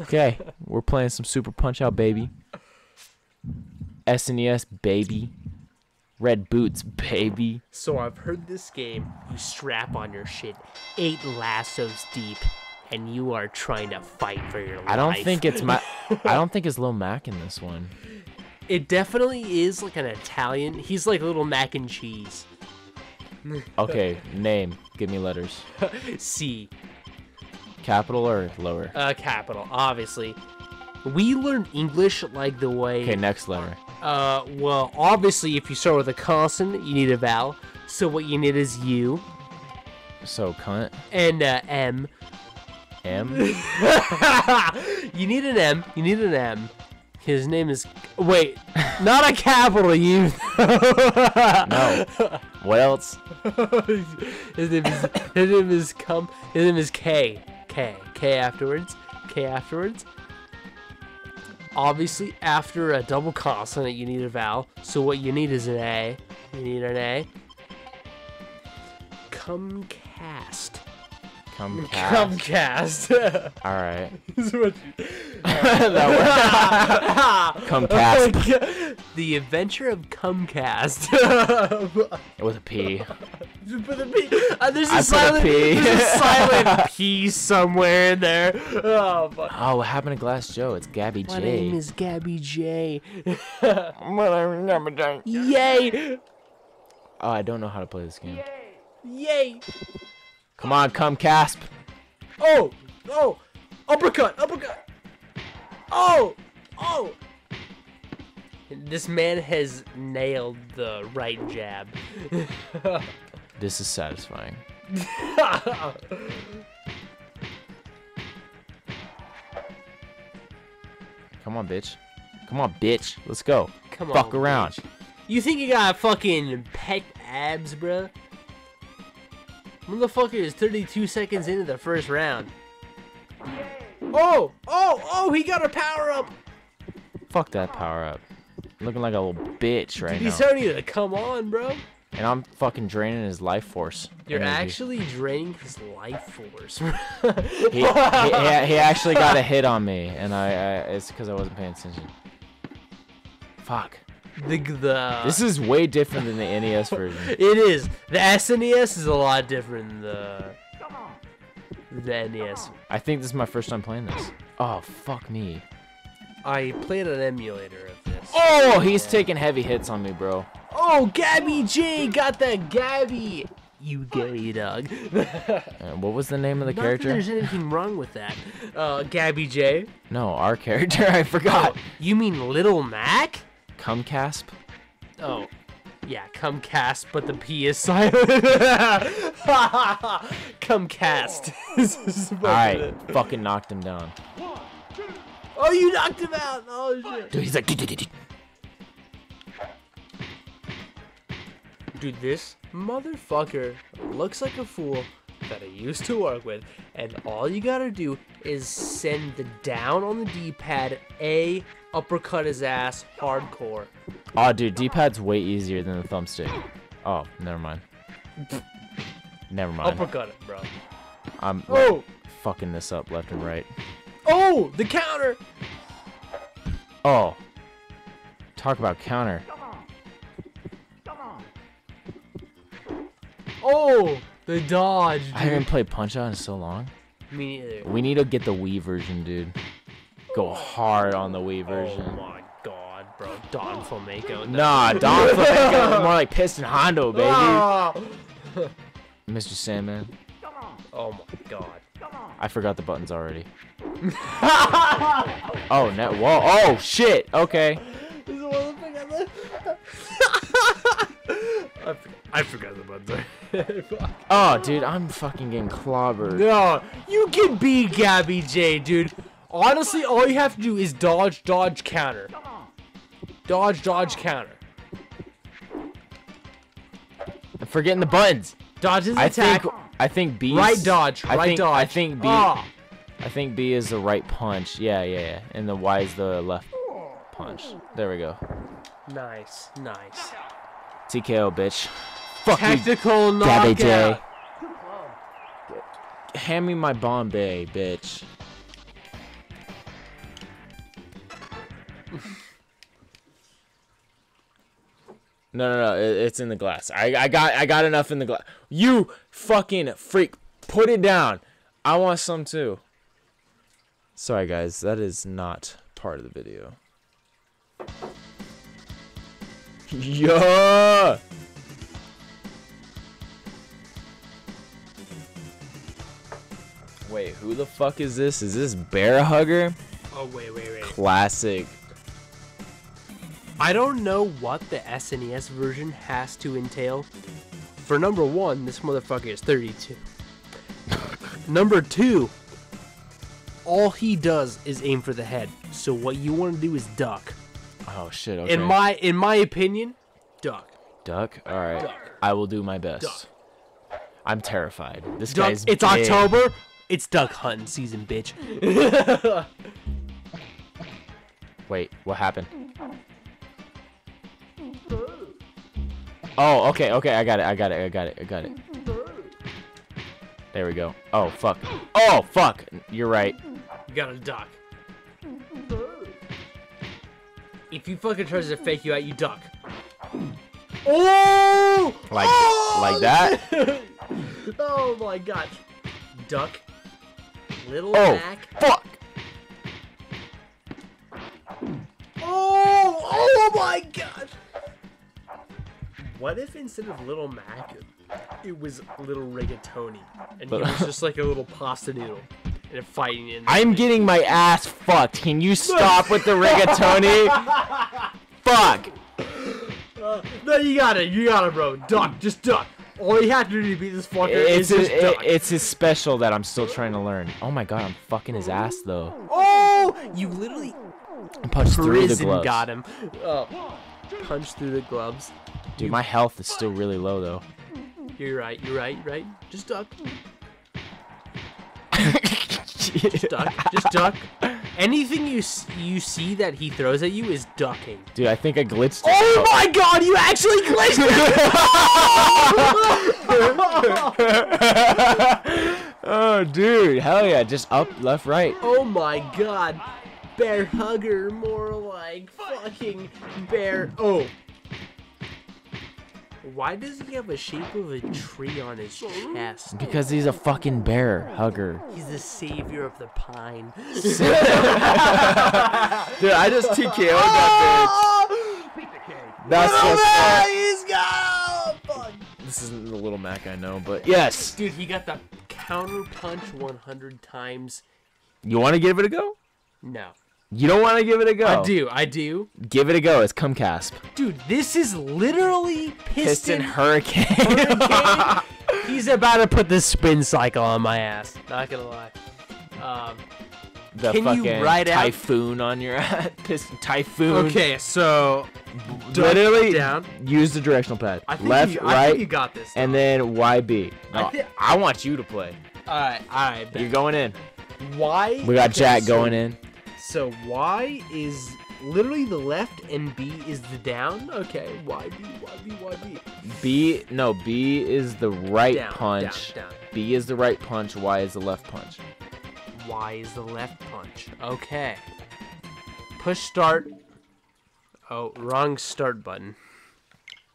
Okay, we're playing some Super Punch Out, baby. SNES, baby. Red boots, baby. So I've heard this game. You strap on your shit eight lassos deep, and you are trying to fight for your life. I don't think it's my. I don't think it's Lil Mac in this one. It definitely is like an Italian. He's like little mac and cheese. Okay, name. Give me letters. C, Capital or lower? uh, capital, obviously. We learned English like the way. Okay, next letter. Uh, well, obviously, if you start with a consonant, you need a vowel. So what you need is U So cunt. and uh, M. M. you need an M. You need an M. His name is wait, not a capital U. No. What else? his name is his name is come. His name is K. K. K afterwards. K afterwards. Obviously, after a double consonant, you need a vowel. So what you need is an A. You need an A. Comcast. Come cast. Comcast. All right. Is what you- that worked. Come cast the Adventure of Comcast. with a P. With a P. Uh, there's, a I a silent, P. there's a silent P somewhere in there. Oh, fuck. Oh, what happened to Glass Joe? It's Gabby Jay. My J. name is Gabby Jay. Yay! Oh, I don't know how to play this game. Yay! Come on, come casp. Oh! Oh! Uppercut! Uppercut! Oh! Oh! This man has nailed the right jab. This is satisfying. Come on, bitch. Come on, bitch. Let's go. Come on. Fuck around. bitch. You think you got fucking pet abs, bro? Motherfucker is 32 seconds into the first round. Oh! Oh! Oh! He got a power up! Fuck that power up. Looking like a little bitch right He's now. telling you to come on, bro. And I'm fucking draining his life force. You're energy. actually draining his life force. He, he, he, he actually got a hit on me, and I, I it's because I wasn't paying attention. Fuck. the the This is way different than the NES version. it is the SNES is a lot different than the the NES. I think this is my first time playing this. Oh, fuck me. I played an emulator of this. Oh, he's taking heavy hits on me, bro. Oh, Gabby Jay got that Gabby. You gay dog. Uh, what was the name of the Not that character? there's anything wrong with that. Uh, Gabby Jay. No, our character. I forgot. You mean Little Mac? Cumcasp. Oh, yeah, come cast, but the P is silent. come cast. This is All fucking fucking knocked him down. Oh, you knocked him out. Oh shit. Dude, he's like. Dude, this motherfucker looks like a fool that I used to work with, and all you gotta do is send the down on the D-pad, A, uppercut his ass, hardcore. Oh, dude, D-pad's way easier than the thumbstick. Oh, never mind. Never mind. Uppercut it, bro. I'm Oh, fucking this up left and right. oh, the counter. Oh. Talk about counter. Oh, the dodge, I haven't played Punch Out in so long. Me neither. We need to get the Wii version, dude. Go hard on the Wii version. Oh my god, bro. Don Flamenco. Nah, Don Flamenco. More like Piston Honda, baby. Ah! Mr. Sandman. Oh my god. I forgot the buttons already. oh, no. Whoa. Oh, shit. Okay. This is one of the things I left. I, forgot, I forgot the buttons. Oh, dude, I'm fucking getting clobbered. no, you can be Gabby Jay, dude. Honestly, all you have to do is dodge, dodge, counter. Dodge, dodge, counter. I'm forgetting the buttons. Dodge his I attack. think I think B. right dodge, I right think, dodge. I think B. Ah. I think B is the right punch. Yeah, yeah, yeah. And the Y is the left punch. There we go. Nice, nice. TKO, bitch. Fuck you. Tactical knockout. J. Hand me my Bombay, bitch. No, no, no. It's in the glass. I, I got, I got enough in the glass. You fucking freak! Put it down. I want some too. Sorry, guys. That is not part of the video. Yeah. Wait, who the fuck is this? Is this Bear Hugger? Oh wait, wait, wait. Classic. I don't know what the SNES version has to entail. For number one, this motherfucker is 32. number two, all he does is aim for the head. So what you want to do is duck. Oh shit. Okay. In my in my opinion, duck. duck. All right. Duck. I will do my best. Duck. I'm terrified. This Duck. guy's. It's big. October. It's duck hunting season, bitch. Wait, what happened? Oh, okay, okay, I got it, I got it, I got it, I got it. There we go. Oh, fuck. Oh, fuck! You're right. You got a duck. If you fucking tries to fake you out, you duck. Oh! Like- Oh! like that? oh my god. Duck. Little Oh, Mac. fuck! Oh! Oh my god! What if instead of Little Mac, it was Little Rigatoni? And he was just like a little pasta noodle. And fighting in I'm getting my ass fucked. Can you stop with the rigatoni? fuck! Uh, no, you got it. You got it, bro. Duck. Just duck. All you have to do to beat this fucker It's is his, duck. it's his special that I'm still trying to learn. Oh my god, I'm fucking his ass though. oh! You literally Punch through the gloves. got him. Oh. Punch through the gloves. Dude, my health is still really low though. You're right. You're right. You're right. Just duck. Just duck. Just duck. Anything you you see that he throws at you is ducking. Dude, I think I glitched. it. Oh my god! You actually glitched it. Oh, dude, hell yeah! Just up, left, right. Oh my god. Bear hugger, more like fucking bear. Oh. Why does he have a shape of a tree on his chest? Because he's a fucking bear hugger. He's the savior of the pine. Dude, I just TKO'd that bitch. That's so sad. He's got fuck. This isn't the little Mac I know, but yes. Dude, he got the counter punch 100 times. You want to give it a go? No. You don't want to give it a go. I do, I do. Give it a go. It's Cumcasp. Dude, this is literally Piston piston, Hurricane. hurricane. He's about to put the spin cycle on my ass. Not gonna lie. Um, the Can you fucking write out- typhoon on your ass. Piston typhoon. okay, so Literally down. use the directional pad. I Left, you, right, think you got this. and then YB. I No, thi- I want you to play. all right, all right. You're going in. Why? We got okay, Jack so- going in. So Y is literally the left, and B is the down. Okay, Y B Y B Y B. B no B is the right Down, punch. down, down. B is the right punch. Y is the left punch. Y is the left punch. Okay. Push start. Oh, wrong start button.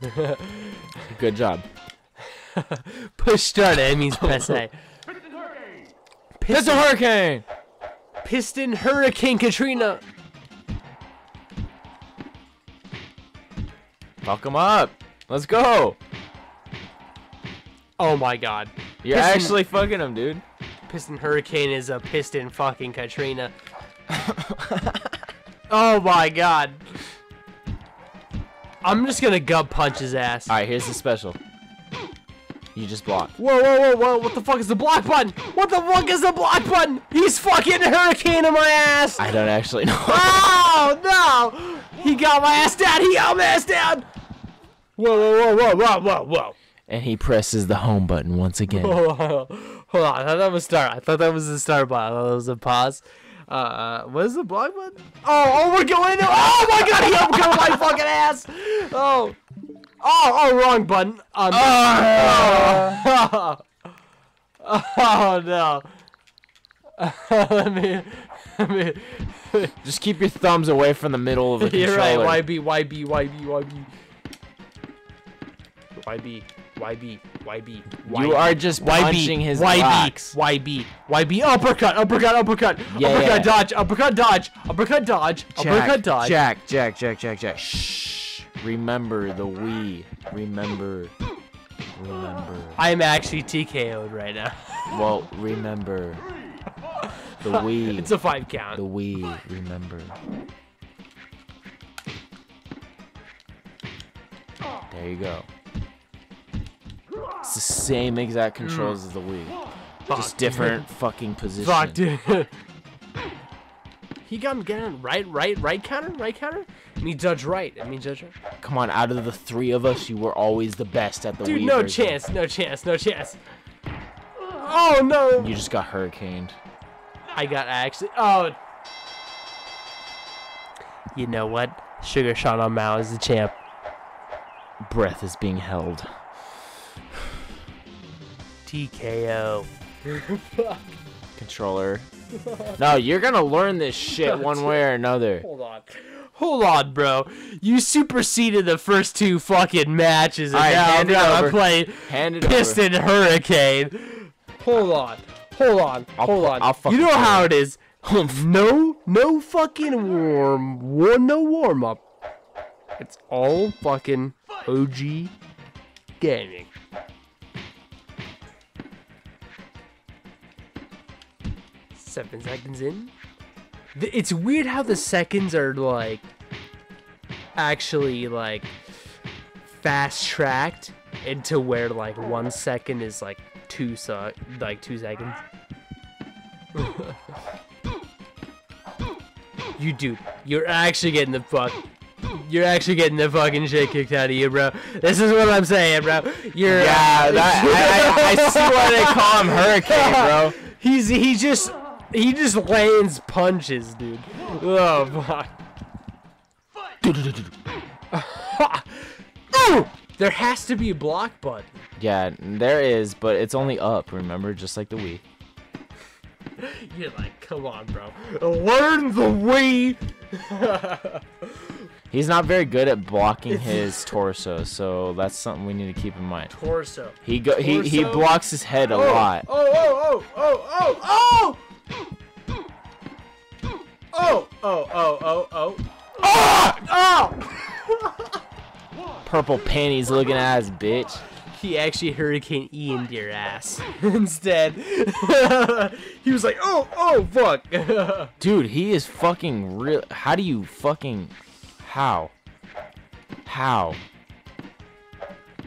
Good job. Push start. It means press A. It's a hurricane. Piston Hurricane Katrina. Fuck him up. Let's go. Oh my God. You're Piston- actually fucking him, dude. Piston Hurricane is a piston fucking Katrina. oh my God. I'm just gonna gut punch his ass. All right, here's the special. You just block. Whoa, whoa, whoa, whoa, what the fuck is the block button? What the fuck is the block button? He's fucking hurricane in my ass! I don't actually know. Oh, no! He got my ass down, he got my ass down! Whoa, whoa, whoa, whoa, whoa, whoa, whoa. and he presses the home button once again. Hold on, hold on, I thought that was start. I thought that was the start button. I thought that was a pause. Uh, Uh, what is the block button? Oh, oh, we're going into. Oh my god, he upcut my fucking ass! Oh. Oh, oh, wrong button. Um, oh. oh no. Let me. Let me! Just keep your thumbs away from the middle of the You're controller. right. YB, YB, YB, YB. YB, YB, YB. YB. You are just punching his YB, rocks. YB, YB, uppercut, uppercut, uppercut, Yeah, uppercut, dodge, uppercut, dodge, uppercut, dodge, uppercut, dodge. Jack, Jack, Jack, Jack, Jack. Shh. Remember the Wii. Remember. Remember. I'm actually TKO'd right now. Well, remember. The Wii. It's a five count. The Wii. Remember. There you go. It's the same exact controls mm. as the Wii. Fuck, Just different fucking position. Fuck, dude. he got him getting right, right, right counter, right counter. I mean, judge right. I mean, judge right. Come on, out of the three of us, you were always the best at the Dude, Wii no chance, no chance, no chance. Oh no! You just got hurricaned. I got actually. Oh. You know what? Sugar Sean on Mao is the champ. Breath is being held. TKO. Controller. No, you're gonna learn this shit one way or another. Hold on. Hold on, bro. You superseded the first two fucking matches, and Alright, now, hand it now I'm over. playing Hand it over. Piston Hurricane. Hold on. Hold on. I'll hold on. I'll you know play how it. it is. Um, no, no fucking warm, war, no warm up. It's all fucking OG gaming. Seven seconds in. It's weird how the seconds are like actually like fast tracked into where like one second is like two so like two seconds. you dude, you're actually getting the fuck. You're actually getting the fucking shit kicked out of you, bro. This is what I'm saying, bro. You're Yeah, that, I, I, I see why they call him Hurricane, bro. He's he just he just lands punches, dude. Oh fuck. Ooh! There has to be a block button. Yeah, there is, but it's only up, remember? Just like the Wii. You're like, come on, bro. Learn the Wii! He's not very good at blocking his torso, so that's something we need to keep in mind. Torso. He go he, he blocks his head a lot. Oh, lot. Oh, oh, oh, oh, oh, Oh, oh, oh, oh, oh. Oh! Purple panties looking ass bitch. He actually Hurricane Ian'd your ass instead. he was like, oh, oh, fuck. Dude, he is fucking real. How do you fucking. How? How?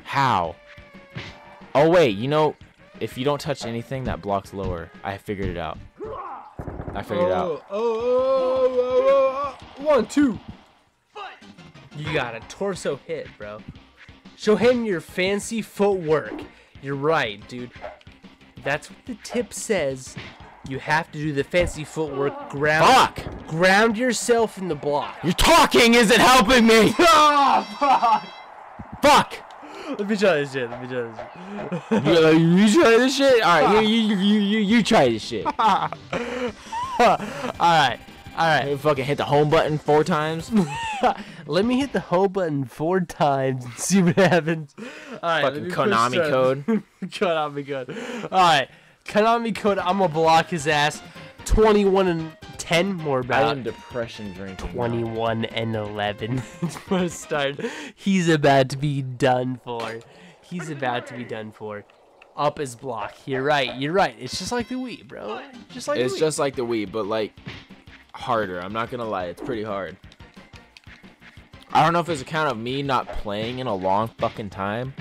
How? Oh, wait, you know, if you don't touch anything, that blocks lower. I figured it out. I figured it out. Oh, oh, oh, oh, oh, one, two. You got a torso hit, bro. Show him your fancy footwork. You're right, dude. That's what the tip says. You have to do the fancy footwork. Ground, Fuck! ground yourself in the block. You're talking isn't helping me! Oh, fuck! Fuck! Let me try this shit. Let me try this shit. You, uh, you try this shit? Alright, you, you, you, you, you try this shit. All right, all right. You fucking hit the home button four times. Let me hit the home button four times and see what happens. All right, Fucking Konami code. Konami code. All right, Konami code. I'm gonna block his ass. 21 and 10 more I about. am depression drinking. now. 21 and 11 for a start. He's about to be done for. He's about to be done for. Up is block. You're right. You're right. It's just like the Wii, bro. Just like It's the Wii. just like the Wii, but like harder. I'm not gonna lie, it's pretty hard. I don't know if it's a count of me not playing in a long fucking time,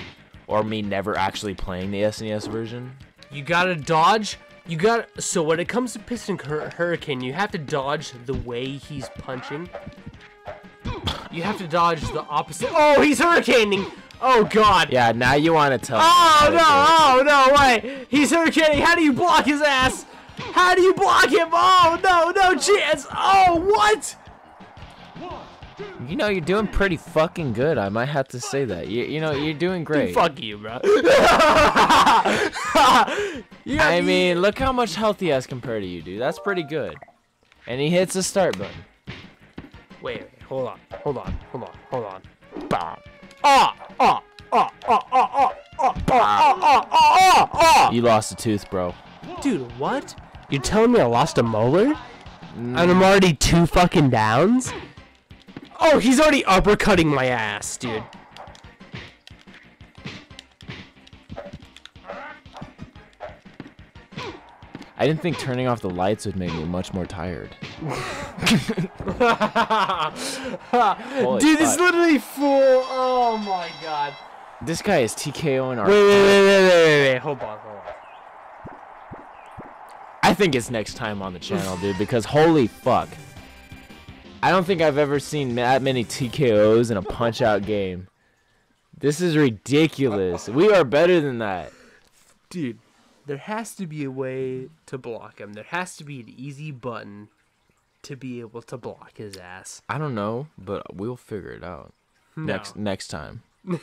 or me never actually playing the SNES version. You gotta dodge. You got to so when it comes to Piston Hur- Hurricane, you have to dodge the way he's punching. You have to dodge the opposite. Oh, he's hurricaning! Oh God! Yeah, now you want to tell. me Oh how to do it. no! Oh no! Wait! He's hurricaning. How do you block his ass? How do you block him? Oh no! No chance! Oh what? You know you're doing pretty fucking good. I might have to say that. You, you know you're doing great. Fuck you, bro. You I mean, look how much health he has compared to you, dude. That's pretty good. and he hits the start button. Wait, wait, hold on, hold on, hold on, hold on. Bam. Ah, ah, ah, ah, ah, ah, ah, ah, ah, ah, ah. You lost a tooth, bro. Dude, what? You're telling me I lost a molar? And I'm already two fucking downs? Oh, he's already uppercutting my ass, dude. I didn't think turning off the lights would make me much more tired. Dude, this is literally full. Oh my god. This guy is TKOing our. Wait, wait, wait, wait, wait, wait, wait. Hold on, hold on. I think it's next time on the channel, dude, because holy fuck. I don't think I've ever seen that many TKOs in a punch out game. This is ridiculous. We are better than that. Dude, there has to be a way to block him. There has to be an easy button to be able to block his ass. I don't know, but we'll figure it out. No. Next next time.